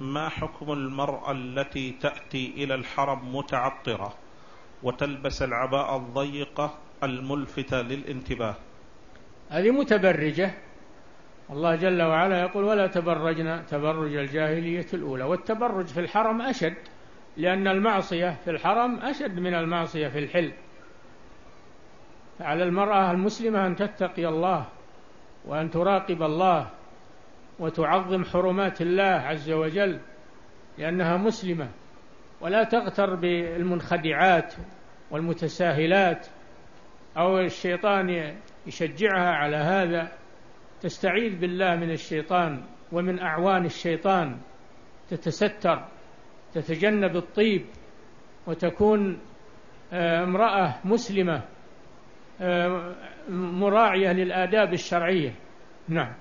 ما حكم المرأة التي تأتي إلى الحرم متعطرة وتلبس العباءة الضيقة الملفتة للانتباه؟ هذه متبرجة. الله جل وعلا يقول ولا تبرجنا تبرج الجاهلية الأولى والتبرج في الحرم أشد لأن المعصية في الحرم أشد من المعصية في الحل. على المرأة المسلمة أن تتقي الله وأن تراقب الله وتعظم حرمات الله عز وجل لأنها مسلمة ولا تغتر بالمنخدعات والمتساهلات أو الشيطان يشجعها على هذا. تستعيذ بالله من الشيطان ومن أعوان الشيطان. تتستر تتجنب الطيب وتكون آه، امرأة مسلمة آه، مراعية للآداب الشرعية. نعم.